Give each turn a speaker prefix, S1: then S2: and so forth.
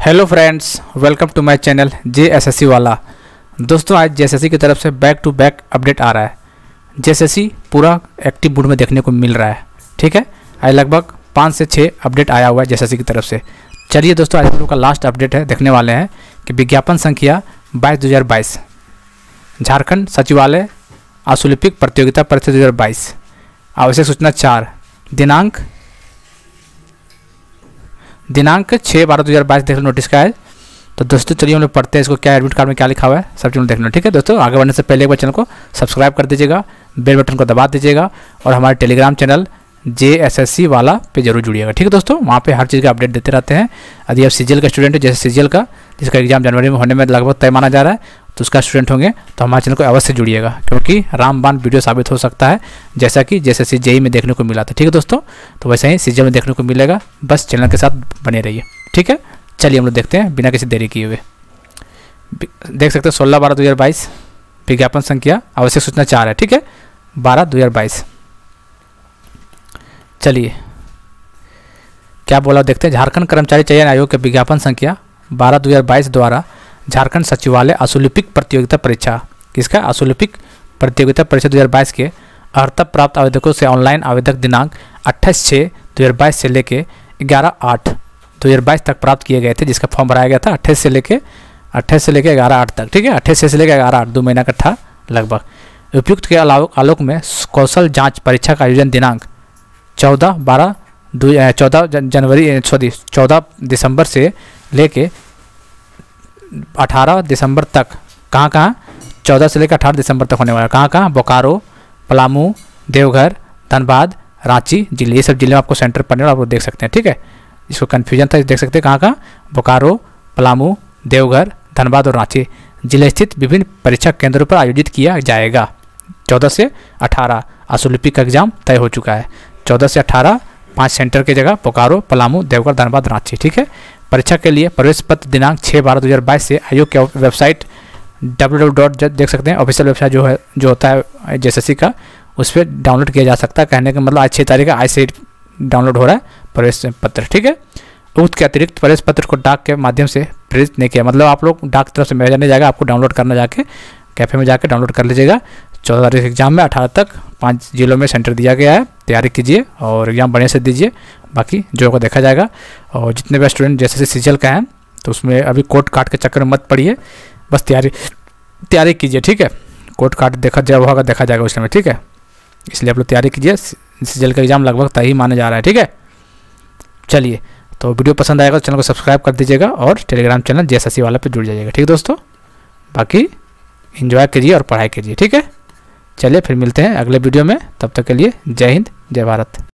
S1: Hello friends welcome to my channel J S S C वाला। दोस्तों, आज जे S C की तरफ़ से बैक टू बैक अपडेट आ रहा है। जे एस सी पूरा एक्टिव मूड में देखने को मिल रहा है। ठीक है? आज लगभग पाँच से छः अपडेट आया हुआ है जे की तरफ़ से। चलिए दोस्तों, आज का लास्ट अपडेट है, देखने वाले हैं कि विज्ञापन संख्या बाईस दो हज़ार बाईस। झारखंड सचिवालय आशुलिपिक प्रतियोगिता परीक्षा दो हज़ार बाईस। आवश्यक सूचना चार। दिनांक दिनांक छः बारह दो हज़ार बाईस देख लो नोटिस का है। तो दोस्तों, चलिए हम लोग पढ़ते हैं इसको, क्या एडमिट कार्ड में क्या लिखा हुआ है, सब चीज़ देख लो, ठीक है? दोस्तों, आगे बढ़ने से पहले एक बार चैनल को सब्सक्राइब कर दीजिएगा बेल बटन को दबा दीजिएगा, और हमारे Telegram channel J S S C वाला पे ज़रूर जुड़िएगा। ठीक है दोस्तों, वहाँ पे हर चीज़ का अपडेट देते रहते हैं। यदि आप सीजीएल का स्टूडेंट है, जैसे सीजीएल का, जिसका एग्ज़ाम जनवरी में होने में लगभग तय माना जा रहा है तो उसका स्टूडेंट होंगे तो हमारे चैनल को अवश्य जुड़िएगा, क्योंकि रामबान वीडियो साबित हो सकता है, जैसा कि जैसे सी जेई में देखने को मिला था। ठीक है दोस्तों तो वैसे ही सीजीएल में देखने को मिलेगा, बस चैनल के साथ बने रहिए। ठीक है, चलिए हम लोग देखते हैं, बिना किसी देरी किए हुए। देख सकते हैं, सोलह बारह दो विज्ञापन संख्या आवश्यक सूचना चार है। ठीक है, बारह दो चलिए। क्या बोला, देखते हैं। झारखंड कर्मचारी चयन आयोग के विज्ञापन संख्या बारह दो हज़ार बाईस द्वारा झारखंड सचिवालय असुलिपिक प्रतियोगिता परीक्षा, किसका? असुलिपिक प्रतियोगिता परीक्षा दो हज़ार बाईस के अर्हता प्राप्त आवेदकों से ऑनलाइन आवेदक दिनांक अट्ठाईस छः दो हज़ार बाईस से लेके ग्यारह आठ दो हज़ार बाईस तक प्राप्त किए गए थे, जिसका फॉर्म भराया गया था अट्ठाईस से लेके, अट्ठाईस से लेकर ग्यारह आठ तक। ठीक है? अट्ठाईस से लेकर ग्यारह आठ, दो महीना था लगभग। उपयुक्त के आलोक में कौशल जाँच परीक्षा का आयोजन दिनांक चौदह बारह चौदह जनवरी सॉरी चौदह दिसंबर से लेके अठारह दिसंबर तक। कहाँ कहाँ? चौदह से लेकर अठारह दिसंबर तक होने वाला है। कहाँ कहाँ? बोकारो, पलामू, देवघर, धनबाद, रांची ज़िले। ये सब ज़िले में आपको सेंटर पड़ने आप देख सकते हैं, ठीक है? इसको कन्फ्यूज़न था, देख सकते हैं। कहाँ कहाँ? बोकारो, पलामू, देवघर, धनबाद और रांची ज़िले स्थित विभिन्न परीक्षा केंद्रों पर आयोजित किया जाएगा। चौदह से अठारह आशुलिपिक का एग्ज़ाम तय हो चुका है। चौदह से अठारह, पाँच सेंटर की जगह, बोकारो, पलामू, देवघर, धनबाद, रांची, ठीक है? परीक्षा के लिए प्रवेश पत्र दिनांक छः बारह दो हज़ार बाईस से आयोग के वेबसाइट डब्ल्यू डॉट देख सकते हैं, ऑफिशियल वेबसाइट जो है, जो होता है जे का, उस पर डाउनलोड किया जा सकता है, कहने का मतलब आज छः तारीख आज से डाउनलोड हो रहा है प्रवेश पत्र, ठीक है? उक्त के अतिरिक्त प्रवेश पत्र को डाक के माध्यम से प्रेरित नहीं किया मतलब आप लोग डाक तरफ़ से भेजा नहीं जाएगा, आपको डाउनलोड करना जाके, कैफ़े में जाकर डाउनलोड कर लीजिएगा चौदह तारीख एग्ज़ाम में अठारह तक। पाँच जिलों में सेंटर दिया गया है, तैयारी कीजिए और एग्ज़ाम बढ़िया से दीजिए। बाकी जो को देखा जाएगा, और जितने भी स्टूडेंट जैसे जैसे सीजल का हैं तो उसमें अभी कोट काट के चक्कर में मत पड़िए। बस तैयारी तैयारी कीजिए, ठीक है? कोट काट देखा जब होगा, देखा जाएगा उस समय, ठीक है? इसलिए आप लोग तैयारी कीजिए। सीजल का एग्ज़ाम लगभग तय ही माना जा रहा है, ठीक है? चलिए तो वीडियो पसंद आएगा तो चैनल को सब्सक्राइब कर दीजिएगा और टेलीग्राम चैनल जे वाला पर जुड़ जाइएगा, ठीक है दोस्तों? बाकी इन्जॉय कीजिए और पढ़ाई कीजिए, ठीक है? चलिए फिर मिलते हैं अगले वीडियो में। तब तक के लिए जय हिंद, जय भारत।